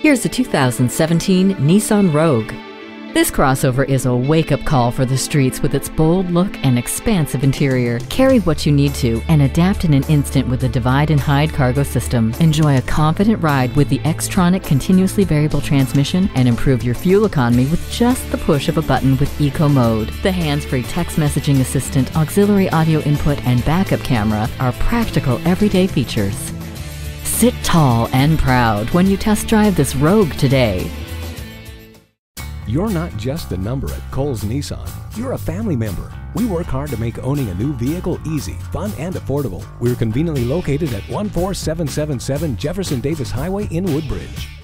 Here's a 2017 Nissan Rogue. This crossover is a wake-up call for the streets with its bold look and expansive interior. Carry what you need to and adapt in an instant with the divide and hide cargo system. Enjoy a confident ride with the Xtronic continuously variable transmission and improve your fuel economy with just the push of a button with Eco Mode. The hands-free text messaging assistant, auxiliary audio input, and backup camera are practical everyday features. Sit tall and proud when you test drive this Rogue today. You're not just a number at Cowles Nissan. You're a family member. We work hard to make owning a new vehicle easy, fun, and affordable. We're conveniently located at 14777 Jefferson Davis Highway in Woodbridge.